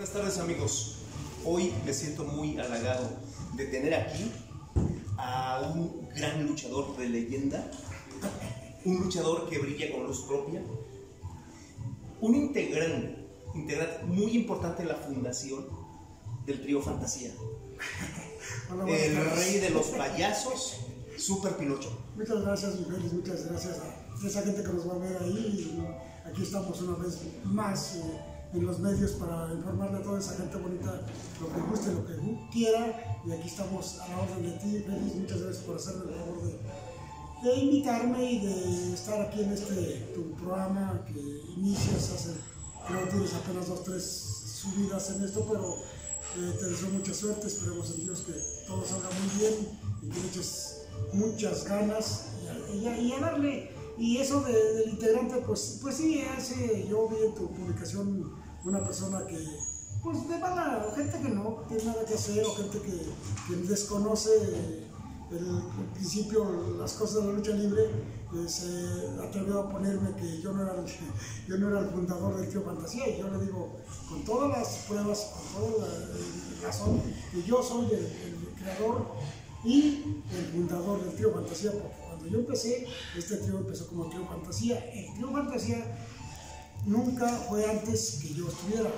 Buenas tardes amigos. Hoy me siento muy halagado de tener aquí a un gran luchador de leyenda, un luchador que brilla con luz propia, un integrante, integrante muy importante en la fundación del trío Fantasía, Hola, el tardes. rey de los payasos, Super Pinocho. Muchas gracias, mujeres, muchas gracias a esa gente que nos va a ver ahí. Aquí estamos una vez más eh, en los medios para informarle a toda esa gente bonita lo que guste, lo que quiera. Y aquí estamos a la orden de ti, Félix. Muchas gracias por hacerme el favor de, de invitarme y de estar aquí en este tu programa que inicias hace, creo que tienes apenas dos, tres subidas en esto, pero eh, te deseo mucha suerte. Esperemos en Dios que todo salga muy bien y que eches muchas ganas y a- y a darle. Y eso de- del integrante, pues, pues sí, hace, yo vi en tu publicación una persona que, pues de mala, gente que no tiene nada que hacer o gente que, desconoce el, principio, las cosas de la lucha libre, eh, se atrevió a ponerme que yo no, era el, yo no era el fundador del tío Fantasía. Y yo le digo, con todas las pruebas, con toda la razón, que yo soy el, creador y el fundador del trío Fantasía, cuando yo empecé, este trío empezó como trío Fantasía. El trío Fantasía nunca fue antes que yo estuviera.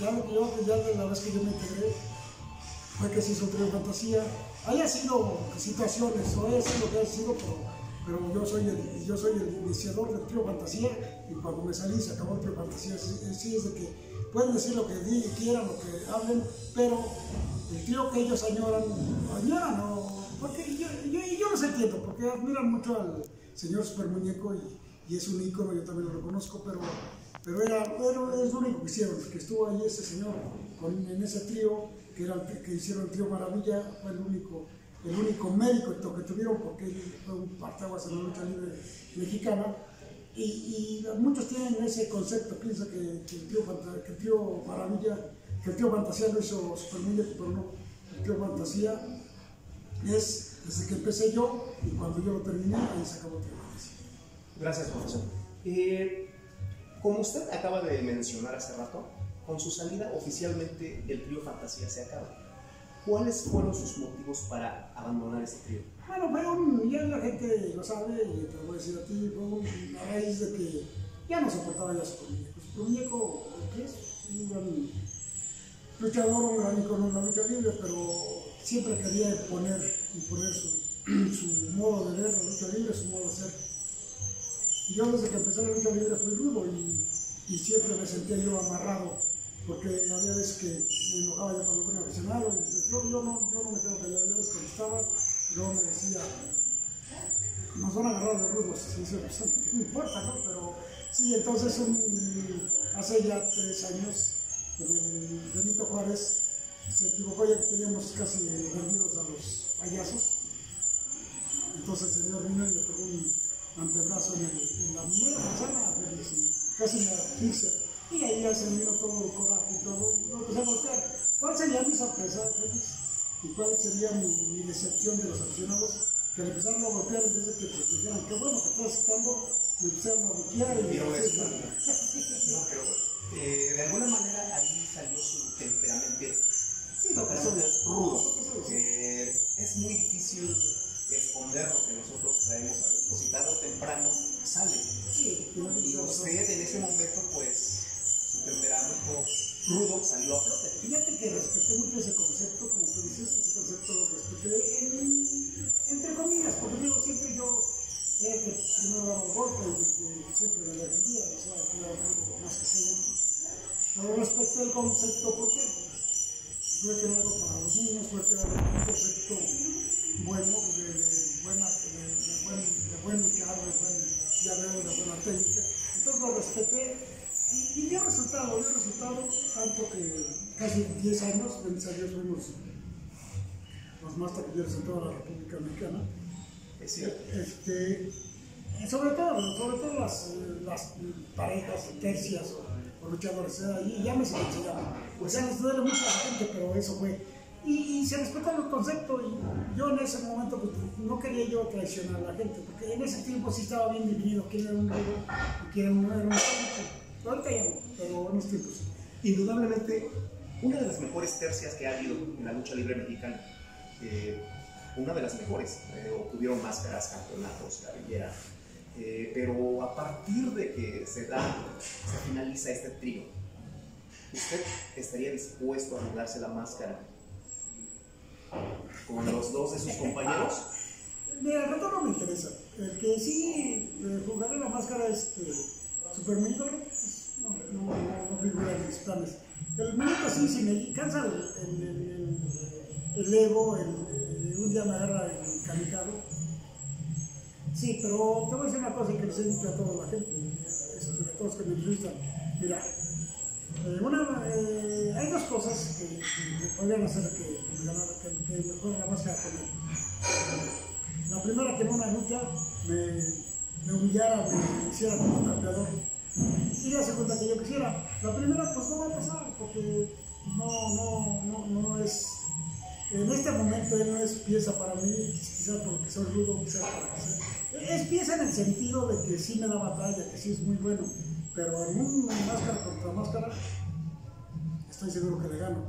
Ya, lo que yo, ya la vez que yo me integré, fue que se hizo trío Fantasía. Haya sido situaciones, o haya sido lo que haya sido, pero, pero yo, soy el, yo soy el iniciador del trío Fantasía y cuando me salí se acabó el trío Fantasía. Sí, es de que pueden decir lo que quieran, lo que hablen, pero el trío que ellos añoran, añoran, o porque yo, yo, yo los entiendo, porque admiran mucho al señor Super Muñeco y, es un ícono, yo también lo reconozco, pero, pero era, pero es lo único que hicieron, que estuvo ahí ese señor con, en ese trío, que, era que hicieron el trío Maravilla, fue el único, el único mérito que tuvieron, porque él fue un partaguas en la lucha libre mexicana, y, muchos tienen ese concepto, piensan que, que el tío Maravilla, que el tío Fantasía lo hizo Super pero no, el tío Fantasía es desde que empecé yo y cuando yo lo terminé, ahí se acabó el tío Fantasía. Gracias, profesor. Eh, como usted acaba de mencionar hace rato, con su salida oficialmente el trío Fantasía se acaba. ¿Cuáles fueron sus motivos para abandonar este trío? Bueno, fue un, ya la gente lo sabe y te lo voy a decir a ti, fue un- a raíz de que ya no soportaba ya Super Muñeco. Super Muñeco, ¿qué es? Un gran luchador, un gran icono en la lucha libre, pero siempre quería imponer, imponer su, su modo de ver la lucha libre, su modo de ser. Y yo desde que empecé la lucha libre fui rudo y, y siempre me sentía yo amarrado, porque había veces que me enojaba ya cuando ponía aficionado, y yo, yo, no, yo no me quedo callado, yo les contestaba, y luego me decía, nos van a agarrar de rudos, y dice, pues, ¿qué me importa, no? Pero sí, entonces un- hace ya tres años, el Benito Juárez, se equivocó ya que teníamos casi vendidos a los payasos, entonces el señor vino y me pegó un antebrazo en, el- en la mera manzana, casi me asfixia. Y ahí ya se vino todo el coraje y todo, y lo empecé a golpear. ¿Cuál sería mi sorpresa, Félix? ¿Y cuál sería mi, mi decepción de los aficionados? Que le empezaron a golpear en vez de que pues, dijeran, qué bueno que estás estando, me empezaron a golpear y es- No, pero eh, de alguna manera ahí salió su temperamento. Sí, lo personal rudo. Eh, es muy difícil esconder lo que nosotros traemos a pues, tarde o temprano sale. Sí, Y usted en ese momento, pues, su temperamento rudo salió a flote. Fíjate que respeté mucho ese concepto, como tú dices, ese concepto lo respeté en- entre comillas, porque digo, siempre yo el que primero Pero respeté el concepto porque fue creado para los niños, fue creado un concepto bueno, de, de buena, de, de buen, de buen de buen llaveo, de buena técnica. Entonces lo respeté y, y dio resultado, dio resultado, tanto que casi 10 años, bendito a Dios, fuimos los más taquilleros en toda la República Mexicana. Es cierto. Este, sobre todo, sobre todo las, las parejas, tercias o, luchadores, y ya me se llama. O sea, les mucho a la gente, pero eso fue. Y, y se respetó el concepto, y yo en ese momento pues, no quería yo traicionar a la gente, porque en ese tiempo sí estaba bien dividido quién era un rudo y quién era un, técnico. Ahorita ya pero en esos tiempos. Indudablemente, una de las mejores tercias que ha habido en la lucha libre mexicana. Eh, una de las mejores. Eh, obtuvieron máscaras, campeonatos, cabellera. Eh, pero a partir de que se da, se finaliza este trío, ¿usted estaría dispuesto a jugarse la máscara con los dos de sus compañeros? Mira, el reto no me interesa. El que sí eh, la máscara es este, Super no, no, no, figura en mis planes. El muñeco sí, si me cansa el, el, el, ego, un día me agarra el kamikado. Sí, pero te voy a decir una cosa que les he dicho a toda la gente, a todos que me gustan. Mira, eh, una, eh, hay dos cosas que, que podrían hacer que, que, que, que me juegue la máscara con. La primera que en una lucha me, humillara, me hiciera como trapeador. Y la segunda que yo quisiera. La primera pues no va a pasar porque no, no, no, no es... En este momento él no es pieza para mí, quizás porque soy rudo, quizás para que sea. Es pieza en el sentido de que sí me da batalla, que sí es muy bueno. Pero en un máscara contra máscara, estoy seguro que le gano.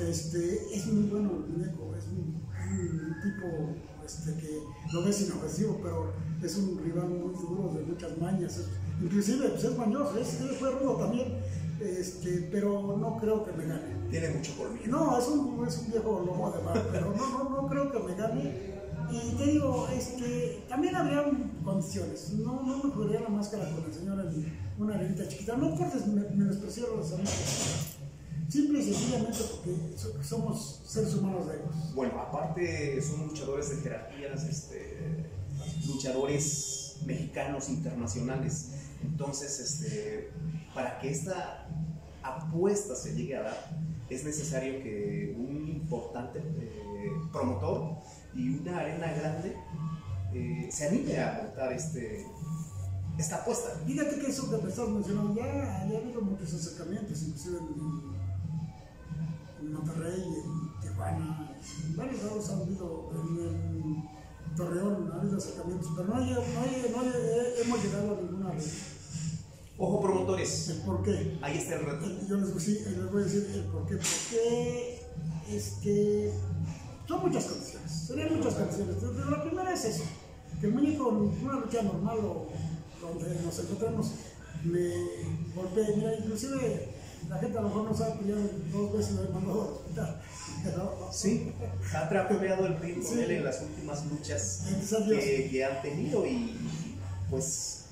Este, es muy bueno el muñeco, es un, un tipo este, que lo ves inofensivo, pero es un rival muy duro, de muchas mañas. Es, inclusive pues, es mañoso, es, fue rudo también, este, pero no creo que me gane. Tiene mucho colmillo. No, es un, es un viejo lobo de mar, pero no, no, no creo que me gane. Y te digo, este, también habría condiciones. No, no me jugaría la máscara con el señor en una arenita chiquita. No por menospreciar a los amigos. Simple y sencillamente porque somos seres humanos de egos. Bueno, aparte son luchadores de jerarquías, este, luchadores mexicanos internacionales. Entonces, este, para que esta apuesta se llegue a dar, es necesario que un importante eh, promotor y una arena grande eh, se anime a montar este, esta apuesta. Fíjate que eso que estás mencionando, ya, ya ha habido muchos acercamientos, inclusive en, en Monterrey, en Tijuana, en varios lados ha habido, en, en, Torreón ha habido acercamientos, pero no, hay, no, hay, no hay, hemos llegado a ninguna vez. Ojo promotores. ¿El por qué? Ahí está el reto. Yo les, voy a decir el por qué. Porque es que son muchas condiciones, Pero la primera es eso, que el en una lucha normal o donde nos encontramos me golpee. Mira, inclusive la gente a lo mejor no sabe que yo dos veces lo he mandado al hospital. Sí, ha trapeado el ritmo sí. él en las últimas luchas que, que, han tenido y pues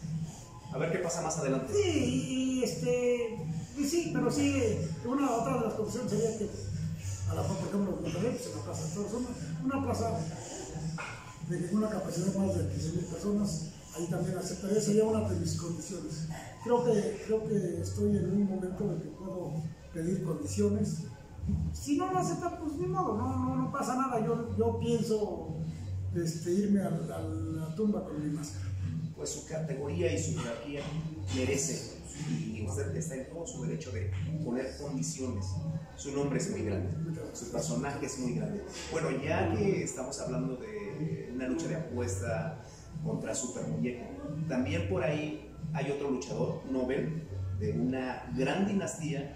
a ver qué pasa más adelante. Sí, y este, y sí, pero sí, una otra de las condiciones sería que a la por ejemplo, en Monterrey, pues una plaza de toros, una, una plaza de una capacidad más de 15 mil personas, ahí también aceptaría, sería una de mis condiciones. Creo que, creo que estoy en un momento en que puedo pedir condiciones. Si no lo aceptan, pues ni modo, no, no, no pasa nada. Yo, yo pienso este, irme a, a, la tumba con mi máscara. Pues su categoría y su jerarquía merece y usted está en todo su derecho de poner condiciones. Su nombre es muy grande, su personaje es muy grande. Bueno, ya que estamos hablando de una lucha de apuesta contra Super Muñeco, también por ahí hay otro luchador, Nobel, de una gran dinastía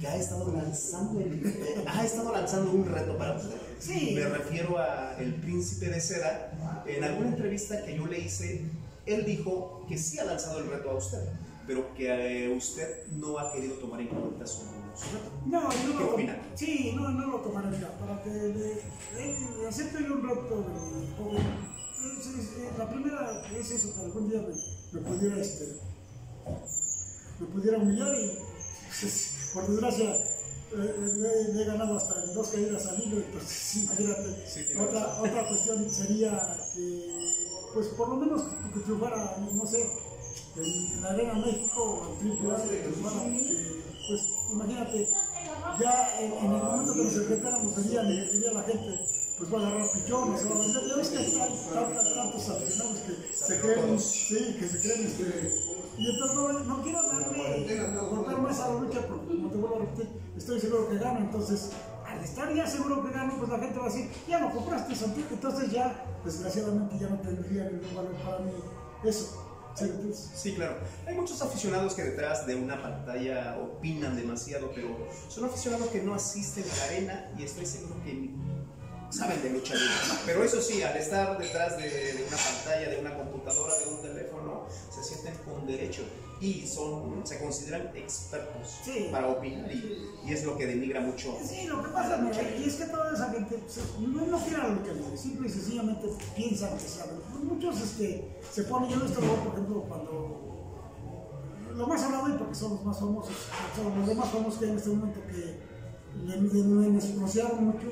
que ha estado lanzando, el, ha estado lanzando un reto para usted. Sí. Me refiero a el príncipe de seda. En alguna entrevista que yo le hice, él dijo que sí ha lanzado el reto a usted pero que eh, usted no ha querido tomar en cuenta su, su. No, ¿Qué no lo, opina? Sí, no, no lo tomaré ya, para que le, le, acepte yo un es, la primera es eso, que algún día me, me pudiera, este, me pudiera humillar y, pues, por desgracia, eh, le, he ganado hasta en dos caídas al hilo, entonces imagínate. Sí, otra, otra cuestión sería que, pues por lo menos que triunfara, no sé, en la Arena México en A, bueno, eh, pues imagínate, ya en, en, el momento que nos enfrentáramos, diría, diría la gente, pues va a agarrar pichón, se va a vender. Ya ves que hay tantos aficionados que se creen, sí, que se creen este. Y entonces no, no quiero darle, cortar más a la lucha, porque como te vuelvo a repetir, estoy seguro que gano, entonces al estar ya seguro que gano, pues la gente va a decir, ya no compraste Santiago, entonces ya, desgraciadamente ya no tendría ningún valor para mí eso. Sí, claro. Hay muchos aficionados que detrás de una pantalla opinan demasiado, pero son aficionados que no asisten a la arena y estoy seguro que saben de lucha libre. Pero eso sí, al estar detrás de, una pantalla, de una computadora, de un teléfono, se sienten con derecho y son, se consideran expertos para opinar y, es lo que denigra mucho. Sí, lo que pasa y es que toda esa gente no, no quiere la lucha libre, simple y sencillamente piensan que saben. Muchos este, se ponen, yo esto por ejemplo, cuando lo más hablado y porque son los más famosos, son los demás famosos que hay en este momento que le, le, mucho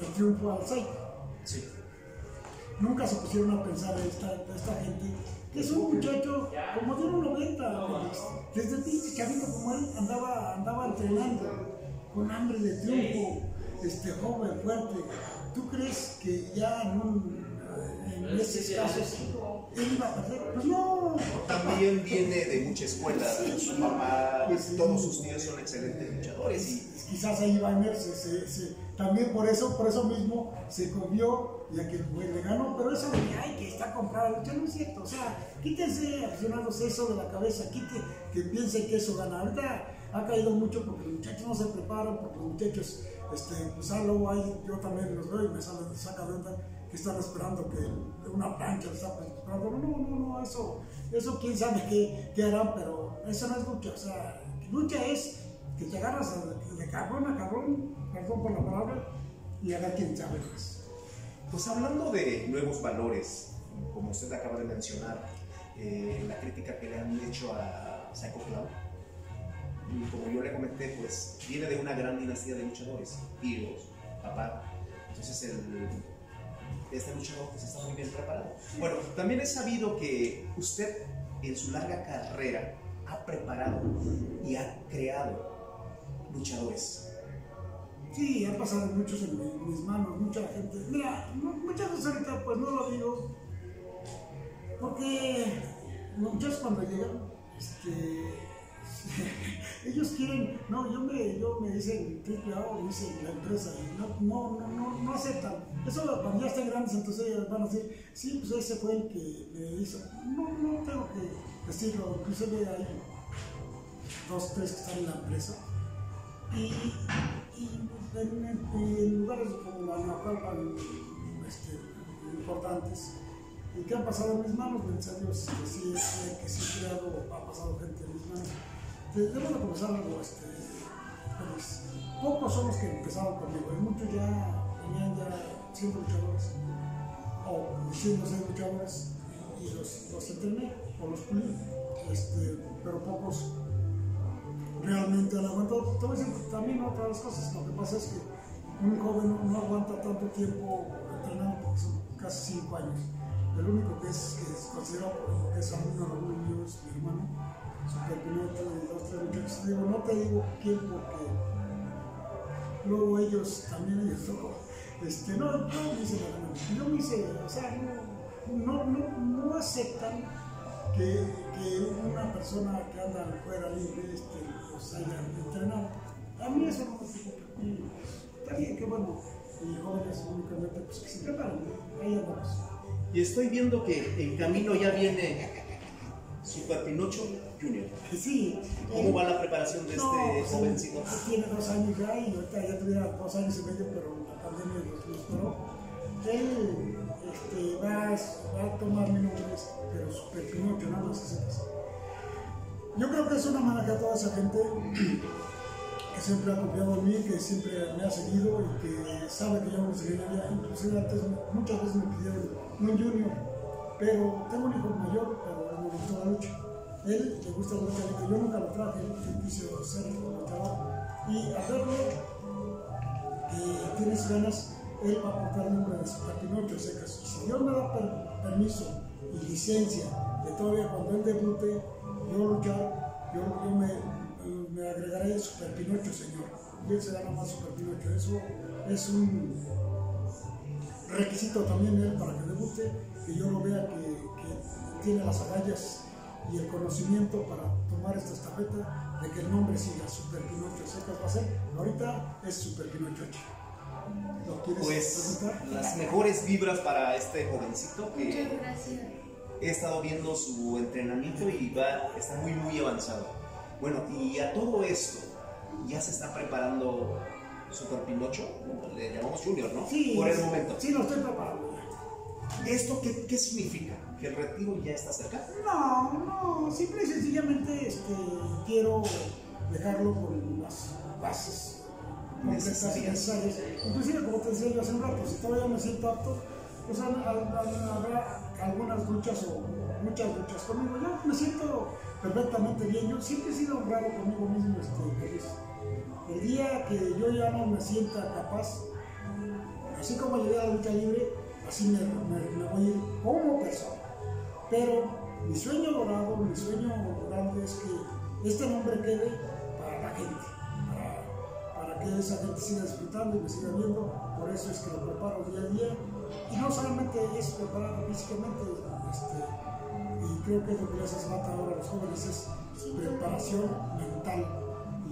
el triunfo al Psycho. Sí. Nunca se pusieron a pensar esta, esta gente que es un muchacho como de un 90, desde el pinche chavito como él andaba, andaba entrenando con hambre de triunfo, este joven, fuerte. ¿Tú crees que ya en, un, en esos casos él iba a perder? Pues no. También viene de mucha escuela. Su papá, todos sus tíos son excelentes luchadores. Y... Quizás ahí va a se, se también por eso, por eso mismo se comió y a que le ganó, pero eso de que, ay, que está comprada la no es cierto. O sea, quítense aficionados eso de la cabeza, quite que piensen que eso gana. Ahorita ha caído mucho porque los muchachos no se preparan, porque los muchachos, este, pues luego hay, yo también los veo y me sale, saca de onda que están esperando que una plancha está esperando. No, no, no, eso, eso quién sabe qué, qué harán, pero eso no es lucha. O sea, lucha es que te agarras de cabrón a cabrón, perdón por la palabra, y a ver quién sabe más. Pues hablando de nuevos valores, como usted acaba de mencionar, eh, la crítica que le han hecho a Psycho Cloud, y como yo le comenté, pues viene de una gran dinastía de luchadores, Heroes, Papá. Entonces el, este luchador pues está muy bien preparado. Bueno, también he sabido que usted en su larga carrera ha preparado y ha creado luchadores. Sí, han pasado muchos en mis manos, mucha gente. Mira, muchas veces ahorita pues no lo digo, porque muchos cuando llegan, este, ellos quieren, no, yo me, yo me dicen triple A o dicen la empresa, y no, no, no, no, aceptan. Eso cuando ya están grandes, entonces ellos van a decir, sí, pues ese fue el que me hizo. No, no tengo que decirlo, inclusive hay dos, tres que están en la empresa y, en, lugares como Guanajuato, este, importantes, y que han pasado en mis manos, gracias a Dios, que sí, que sí he ha pasado gente en mis manos. Debo de comenzar algo, este, pues, pocos son los que empezaron conmigo, y muchos ya venían ya siendo luchadores, o diciendo ser luchadores, y los, los entrené, o los pulí, este, pero pocos realmente a decir también otras cosas. Lo que pasa es que un joven no aguanta tanto tiempo entrenando porque son casi 5 años. El único que es, que es considerado que es amigo mío es mi hermano, super piloto de dos, tres muchachos. Digo, no te digo quién porque luego ellos también ellos este, no, no me hice la Yo me hice, o sea, no, aceptan que, que, una persona que anda fuera libre este, salgan entrenar. A mí eso no me preocupa. Y está bien, qué bueno. Y jóvenes únicamente pues, que se preparan. Ahí andamos. Y estoy viendo que en camino ya viene Super Pinocho Junior. Sí. ¿Cómo eh, va la preparación de no, este pues, jovencito? Tiene dos años ya y ahorita ya tuviera dos años y medio, pero la pandemia los paró. Él este, va, va, a tomar mi nombre, pero Super Pinocho, nada más ese yo creo que es una manera a toda esa gente que siempre ha confiado en mí, que siempre me ha seguido y que sabe que yo no seguiría. Inclusive antes muchas veces me pidieron un junior, pero tengo un hijo mayor, pero me gustó la lucha. Él le gusta la lucha, yo nunca lo traje, él quiso ser luchador. Y que tienes ganas, él va a el nombre de su Pinocho Secas. Si Dios me da permiso y licencia de todavía cuando él debute, yo luchar, yo, yo me, agregaré Super Pinocho, señor. Y él será más Super Pinocho. Eso es un requisito también él para que debute, que yo lo vea que, que tiene las agallas y el conocimiento para tomar esta estafeta de que el nombre siga Super Pinocho Secas va a ser. Ahorita es Super pues las mejores vibras para este jovencito que Muchas gracias. he estado viendo su entrenamiento y va, está muy, muy avanzado. Bueno, y a todo esto, ya se está preparando Super Pinocho, le llamamos Junior, ¿no? Sí, Por el momento. Sí, lo estoy preparando. ¿Esto qué, qué significa? ¿Que el retiro ya está cerca? No, no, simple y sencillamente este, quiero dejarlo con las bases Necesarias. Inclusive, como te decía yo hace un rato, si todavía me siento apto, pues habrá algunas luchas o muchas luchas conmigo. Yo me siento perfectamente bien. Yo siempre he sido honrado conmigo mismo, este. El día que yo ya no me sienta capaz, así como llegué a la lucha libre, así me, me- me voy a ir como persona. Pero mi sueño dorado, mi sueño grande es que este nombre quede para la gente, que esa gente siga disfrutando y me siga viendo. Por eso es que lo preparo día a día. Y no solamente es prepararlo físicamente, este, y creo que es lo que les hace falta ahora a los jóvenes, es preparación mental.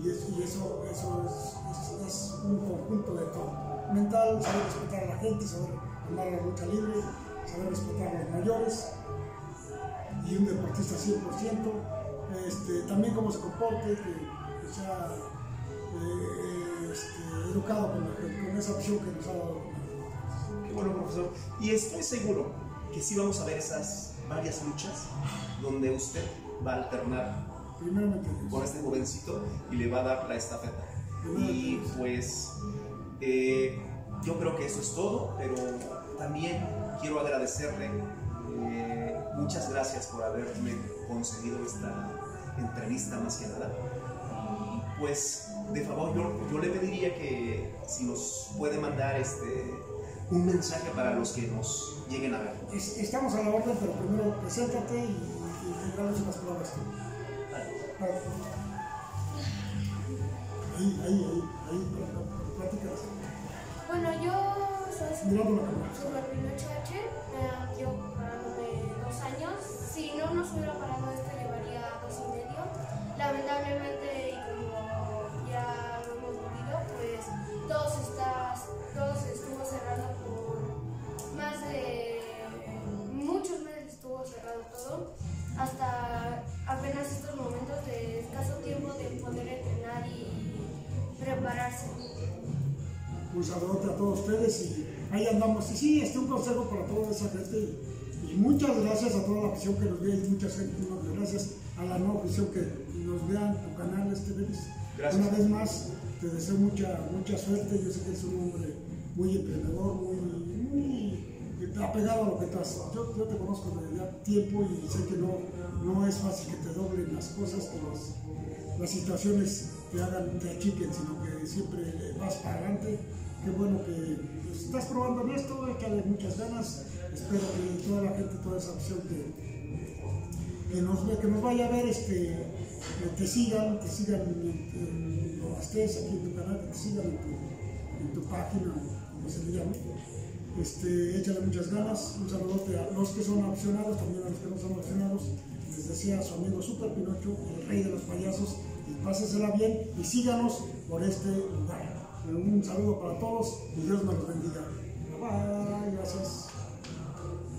Y, es- y eso, eso es, es- es un conjunto de todo. Mental, saber respetar a la gente, saber amar la lucha libre, saber respetar a los mayores y un deportista 100%. Este, también cómo se comporte, que, que sea eh, este, educado con, esa opción que nos ha dado. Qué bueno, profesor. Y estoy seguro que sí vamos a ver esas varias luchas donde usted va a alternar con este jovencito y le va a dar la estafeta. Y pues eh, yo creo que eso es todo, pero también quiero agradecerle. eh, muchas gracias por haberme concedido esta entrevista más que nada. Y pues de favor yo, yo le pediría que si nos puede mandar este un mensaje para los que nos lleguen a ver. Es- estamos a la orden, pero primero preséntate y, y, unas palabras. Claro. Ahí, ahí, ahí, ahí, platicas. Bueno, yo soy. Super Pinocho H, llevo parándome dos años. Si no nos hubiera parado esto, llevaría dos y medio. Lamentablemente, Hasta apenas estos momentos de escaso tiempo de poder entrenar y prepararse. Un saludote a todos ustedes y ahí andamos. Y sí, este un consejo para toda esa gente. Y, y muchas gracias a toda la afición que nos ve y muchas gracias a la nueva afición que nos vea en tu canal, este Belis. Gracias. Una vez más, te deseo mucha, mucha suerte. Yo sé que eres un hombre muy emprendedor, muy, muy apegado a lo que haces. Yo, yo te conozco desde ya tiempo y sé que no, no es fácil que te doblen las cosas, que los- las situaciones te hagan, te achiquen, sino que siempre vas para adelante. Qué bueno que pues, estás probando en esto, échale muchas ganas. Espero que toda la gente, toda esa opción que, que, nos, que nos vaya a ver, este, que te sigan, te sigan en, en donde estés aquí en tu canal, que te sigan en tu, en tu página, como se le llame. Este, échale muchas ganas. Un saludote a los que son opcionados, también a los que no son opcionados. Les decía su amigo Super Pinocho, el rey de los payasos. Y pásesela bien y síganos por este lugar. Un saludo para todos y Dios nos los bendiga. Bye, gracias.